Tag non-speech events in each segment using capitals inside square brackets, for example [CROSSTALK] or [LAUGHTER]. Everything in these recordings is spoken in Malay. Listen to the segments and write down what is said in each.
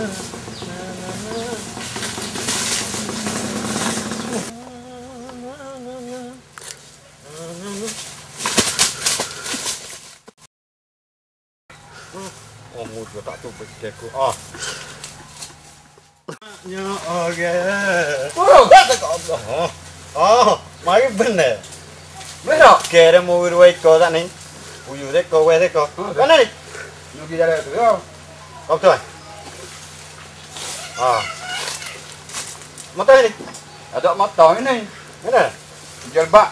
Omur juga tak tumpuk deku. Ah. Ya, oke. Oh, kata kau. Oh, mari benar. Benar. Kira mau berway kau tak nih? Uyuh dek kau, weh dek kau. Mana nih? Yuki jalan tu. Kau tuan. ờ. Mất tay đi. Ở đó mất tối này. Hết rồi giờ bạn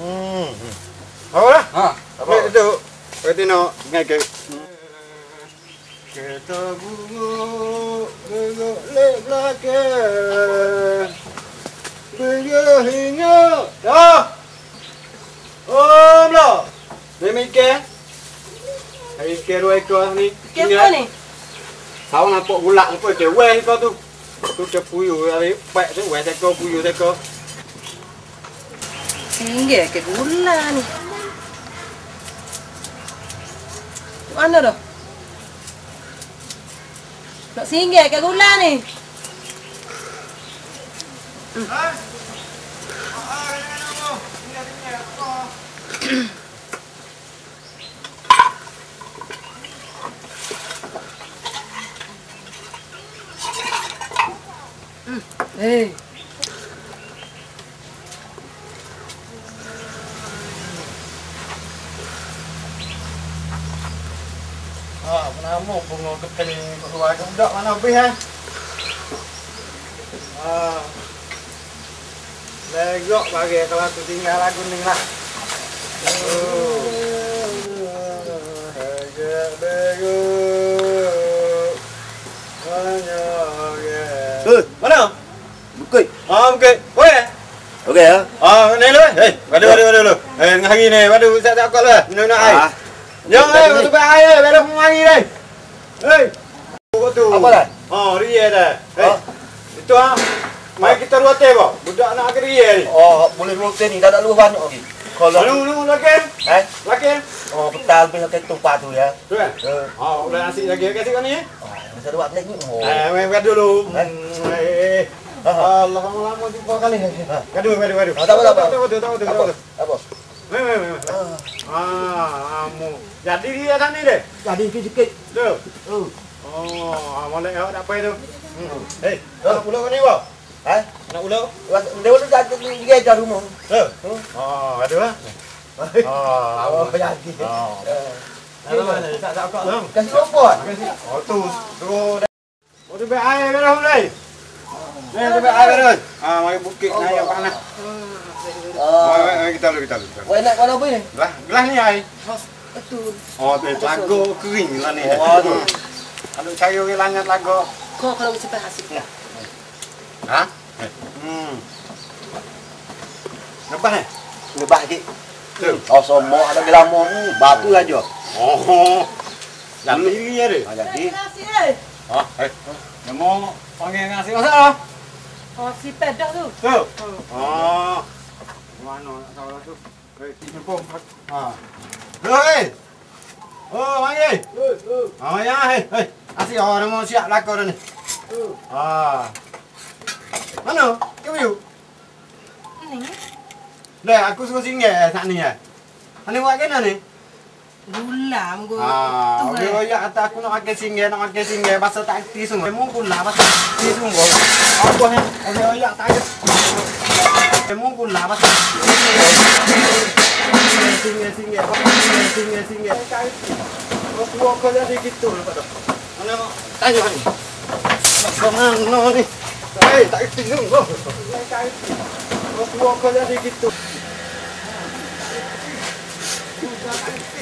ừ. Thôi đó à vậy được vậy thì nó ngay cái cái ta bu bu bu lê la kê. Bây giờ hình như đó. Ôm lo để mình tahu ngapok ulak ngapok ada weh tu tu ada puyuh tapi pek tu weh teko puyuh teko tinggi ke gulan. ni mana tu nak singgi ke gulan ni hmm. Ê Ah, nama bunga keting keluar ke budak mana habis eh? Ah. Legok bagi kalau aku tinggal aku ni lah. Oh. Mana? bukit. Ah, okey. Oi. Okey ya. Ah, ni lu. Eh, padu padu padu lu. Eh, hari ni padu tak tak kau lu. Minum nak air. Ah, Yang eh, waktu bai air, baru mari ni. Hei. tu. Apa dah? Oh, dia dah. Hei. Ah. Itu ah. Mai kita ruate ba? Budak nak ke dia ni. Oh, boleh rote ni dah nak luah banyak lagi. Kalau Lalu lalu lagi. eh, Lagi. oh betal bila ke tumpah tu ya. Tu kan? Eh, Oh, udah nasi lagi kasih kan ni. oh, masa dua belas ni. Oh. Eh, buat dulu. Eh. Eh. Ah. Allah lama jumpa kali. Gaduh, gaduh, gaduh. Ah, tak apa, tak apa. Tak apa, tak apa, tak Apa? apa. Apa? Meh, meh, meh. Ah, Ah, amu. Jadi dia sana ni deh. jadi sikit-sikit. Tu. Oh. Oh, ah, molek awak apa itu. Hmm. Hei, Ah. nak ulo ni ba? Eh, Nak ulo? dia boleh dah di gereja rumah. Tu. Oh, ada ba? Ah, [LAUGHS] Oh, amu. jadi. Oh. Kasih rumput. Oh, tu. Tu. Oh, tu baik air berah ni. Ni tu baik air berah. Ah, mari bukit naik yang panas. Ah, Mari, mari kita dulu, kita dulu. kita dulu. Kau nak kau nak apa ni? Gelas, gelas ni air. Betul. Oh, tu lagu kering lah ni. Oh, tu. Kalau sayur ke langat lagu. Kau kalau cepat hasil. Ha? Hmm. Lepas ni? Lebah sikit. Tu. Oh, semua ada gelamo ni. Batu aja. Oh. Jadi ni ada. Ah, jadi. Hasil eh. Ha, eh. Yang mau panggil ngasih masak lah. Oh, si pedah tu. Tu. Oh. Mana nak tahu lah tu. Eh, tiga pun. Ha. Hei. Oh, mari. Oh, ya, hei. Hei. Asyik orang mau siap lakor dah ni. Ah. Mana? Kau you? Ni. Dah, aku suruh singgah tak ni ya. Ani buat kena ni? Gula, ang gula. Ah, okay, ya ata ako nakagising eh, nakagising eh. Basta tayo tisong. Mo gula, basta tisong ko. Ako eh, okay, ya eh. tayo. Mo gula, basta Singe, singe, singe, singe, singe. Aku aku dah dikit tu lepas tu. Mana tanya ni? Kemang no ni. Hey, eh. tak tisong ko. Aku aku dah dikit tu. Thank you.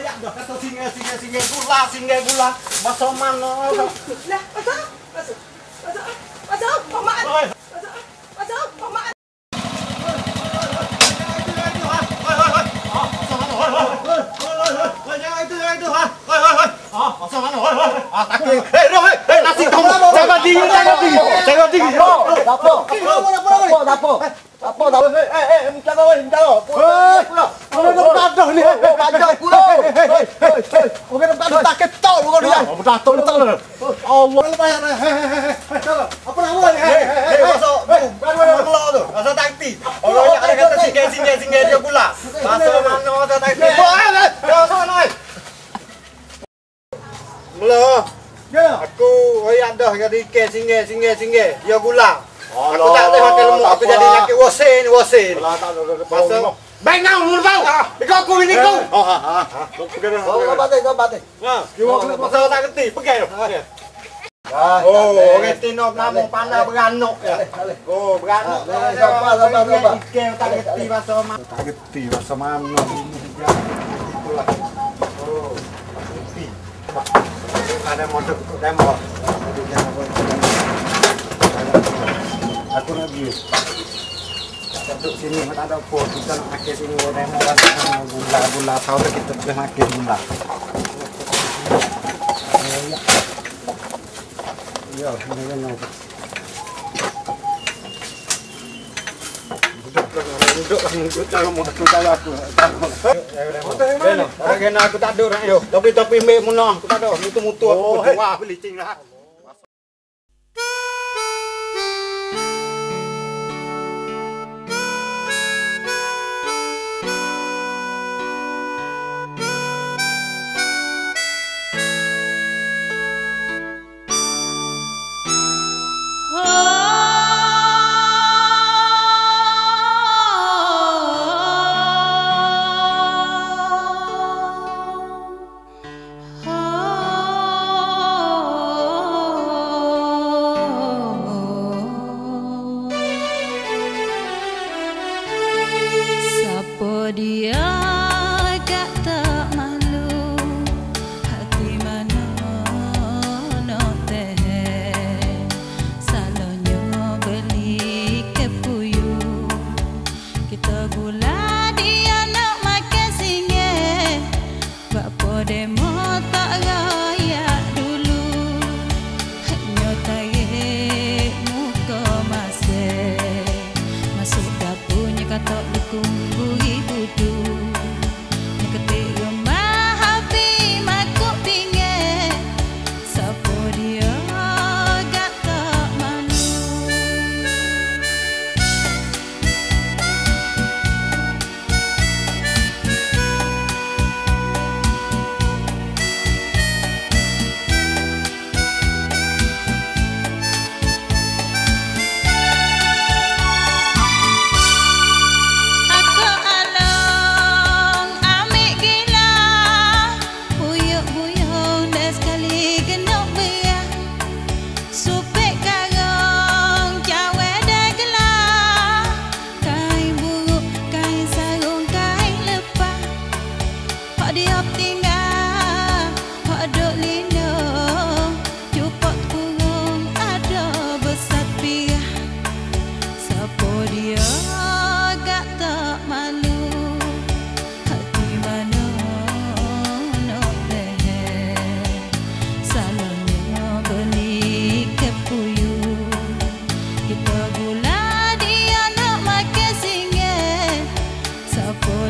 singgah singgah gula singgah gula. Masa mana? Lah, pasal? Pasal? Pasal? Pasal? Mak mak Paksa mana? Hei, hei, hei. Ah, takut. Hei, Rom, hei. Hei, nasi kamu. Jaga diri, jaga diri. Jaga diri. Dapo, dapo. Dapo, dapo. Dapo, dapo. Eh, eh, eh, minta kau, minta kau. Hei, mana ada bertadah ni? Hei, hei, Baca pula. Hei, hei, hei. Okey, tak tak ketok lu kau dia. Oh, Allah. Lepas, hei, hei, hei, hei. Apa nama ni? Hei, hei, hei. Masuk. Mula tu. Rasa takti. Orang yang ada kata singgah, singgah, singgah dia pula. Masuk mana rasa takti. Hei, hei. Jangan sana, hei. Mula. Ya. Aku royak dah jadi ke singgah, singgah, singgah. Dia gula. Aku tak boleh makan lemak. Aku jadi nyakit wasin, wasin. Baik now, mula bau. Ikut aku ini kau. Oh, ha, ha. Kau kau kau batik. Ha, kiwa pasal tak kerti, pergi Oh, orang Tino nama panah beranok ya. Oh, beranok. Sabar, sabar, sabar. Tak kerti pasal mana. Tak kerti pasal mana. Oh. Ada model demo. Aku nak view. Duduk sini tak ada apa. Kita nak makan sini demo kan gula-gula tahu kita boleh makan gula. Ya, ini kan nak. Duduk lah, duduk jangan mau aku cakap aku. Mana kena aku tak ada nak yo. Tapi tapi mek munah aku tak ada. Mutu mutu aku wah [LAUGHS] beli cing lah.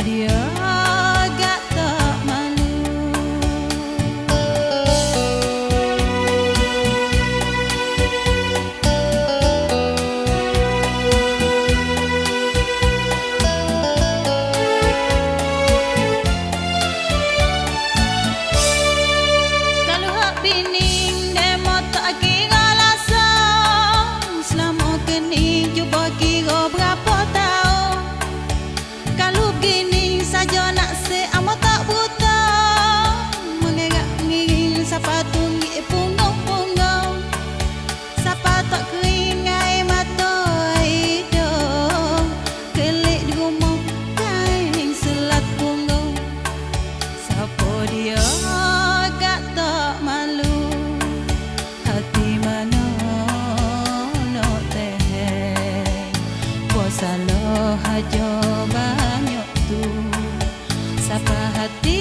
dear. verdadeiro.